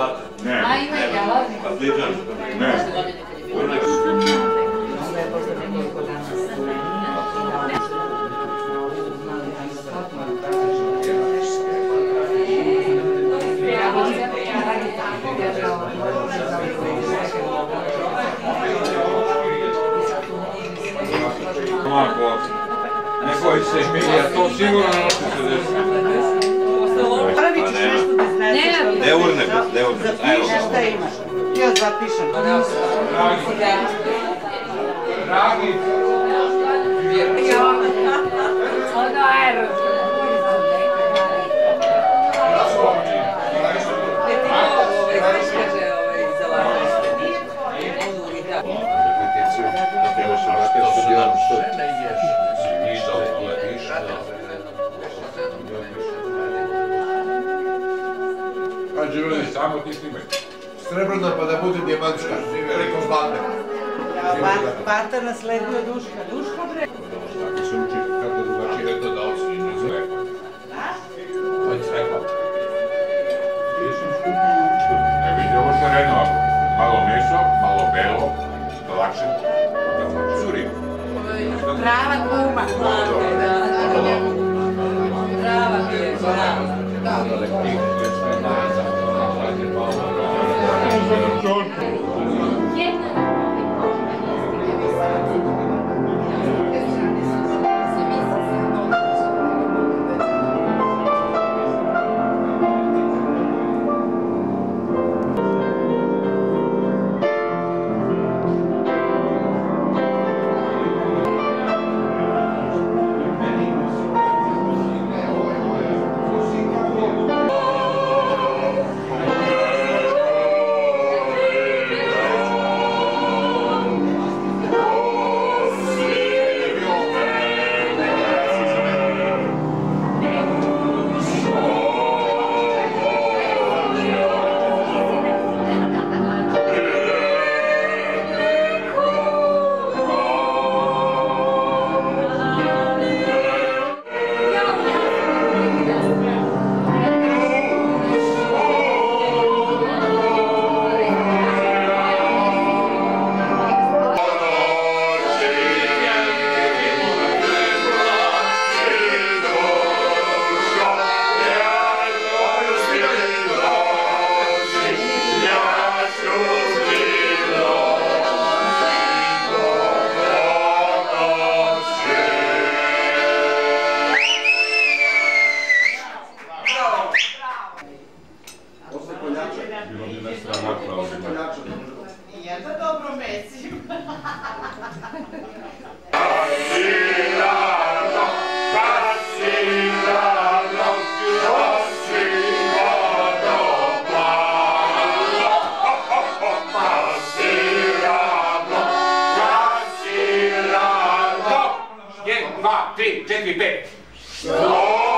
balada. Né? Ai, legal. Faz não, anos também. não, Foi legal. Não agora. não, de seis não, estou segurando. Evo Zapiši šta ga. imaš. Ja zapišem. Dragi, dragi, pa živjeli samo ti snimaj. Srebrna pa da bude dijamantska, preko zlatne. Bar- Barta nasleduje Duška. Duška bre. Tako se uči kako drugačije je to da. To je sve pa. Ne vidi ovo što je jedno, malo meso, malo belo, da lakše curi. Prava kuma. John. 啊，对，真对背。行。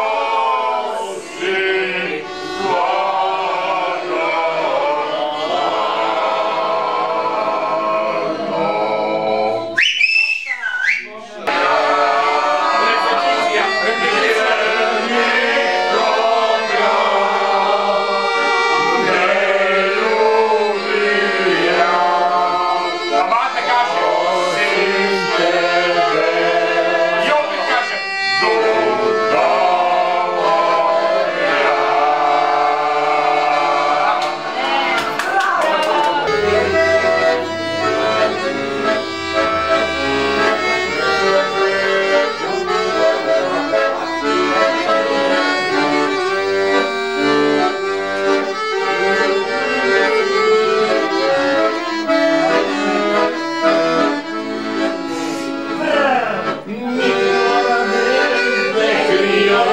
Hallelujah.